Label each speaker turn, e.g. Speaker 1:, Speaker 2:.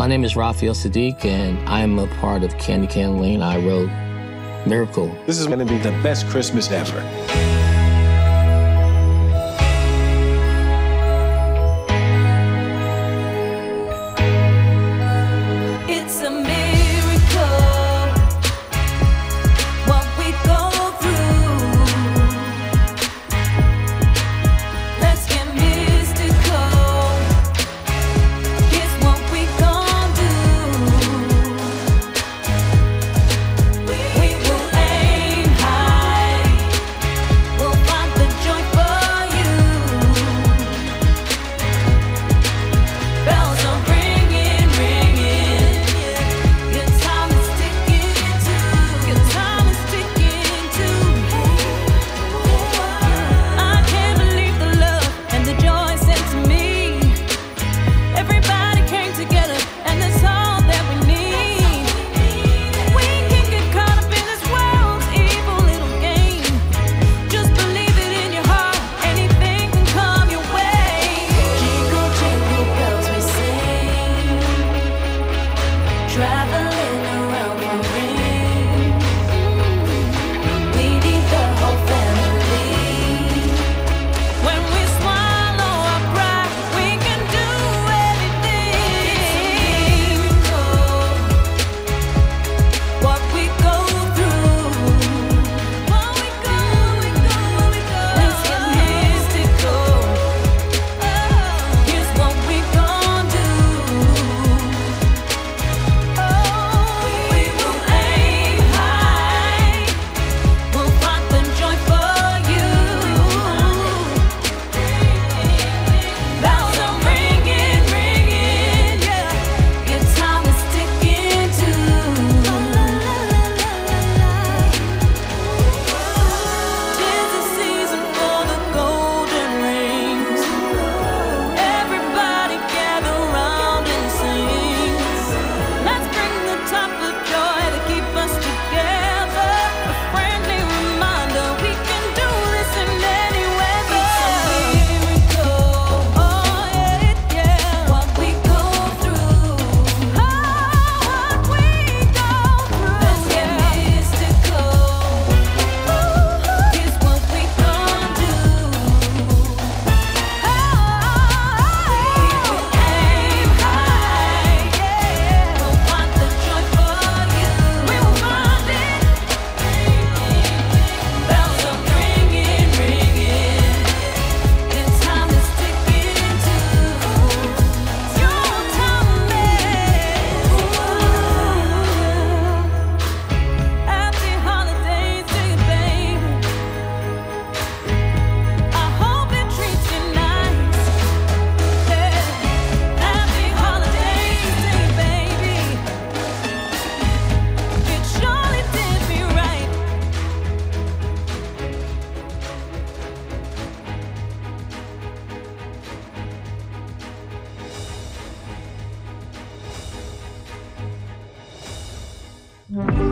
Speaker 1: My name is Raphael Saadiq, and I'm a part of Candy Cane Lane. I wrote Miracle.
Speaker 2: This is going to be the best Christmas ever.
Speaker 3: Mm-hmm.